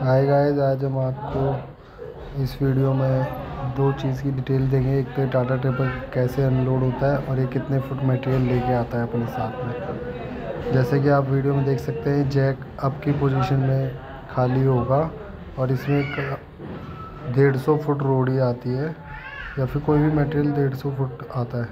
Hi guys आज हम आपको इस वीडियो में दो चीज़ की डिटेल देंगे। एक तो टाटा टेपर कैसे अनलोड होता है और ये कितने फुट मटेरियल लेके आता है अपने साथ में। जैसे कि आप वीडियो में देख सकते हैं जैक अप की पोजीशन में खाली होगा और इसमें डेढ़ सौ फुट रोड़ी आती है या फिर कोई भी मटेरियल डेढ़ सौ फुट आता है।